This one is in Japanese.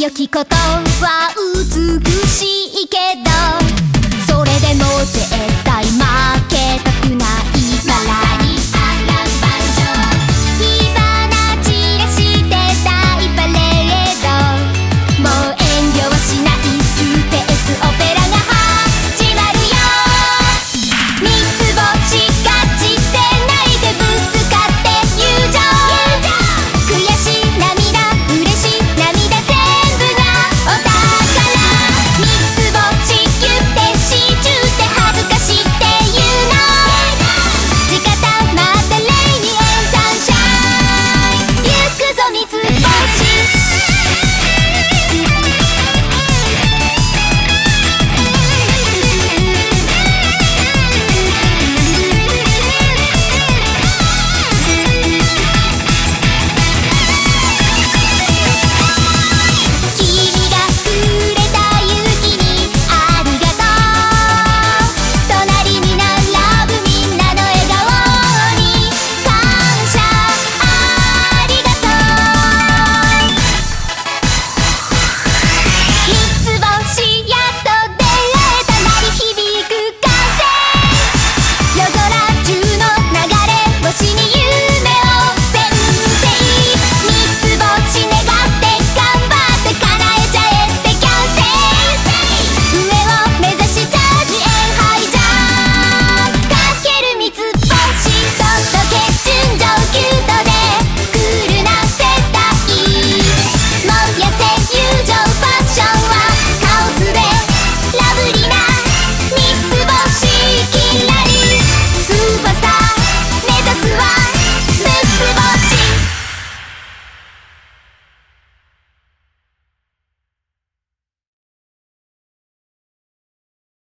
良きことは美しいけどそれでも絶対負けた。